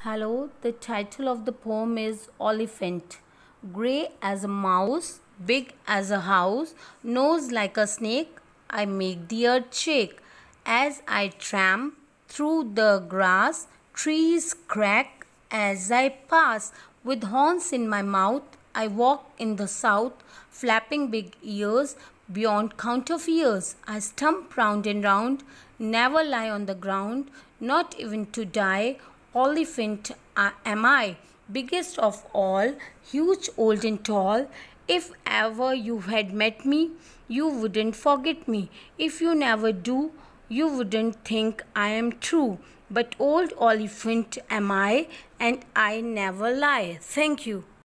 Hello, the title of the poem is Oliphaunt. Grey as a mouse, big as a house, nose like a snake, I make the earth shake. As I tramp through the grass, trees crack as I pass. With horns in my mouth, I walk in the south, flapping big ears beyond count of years. I stump round and round, never lie on the ground, not even to die Oliphaunt uh, am I, biggest of all, huge, old, and tall. If ever you had met me, you wouldn't forget me. If you never do, you wouldn't think I am true. But old Oliphaunt am I, and I never lie. Thank you.